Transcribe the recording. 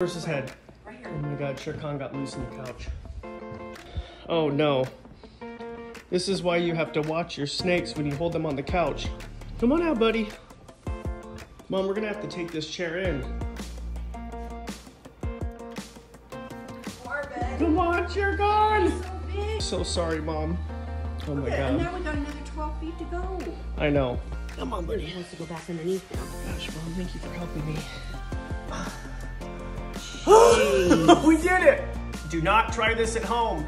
Where's his head? Oh my god, Shere Khan got loose in the couch. Oh no. This is why you have to watch your snakes when you hold them on the couch. Come on out, buddy. Mom, we're gonna have to take this chair in. Corbin. Come on, chair gone! So big. So sorry, Mom. Oh my And god. now we got another 12 feet to go. I know. Come on, buddy. He wants to go back underneath now. Gosh, Mom, thank you for helping me. we did it! Do not try this at home.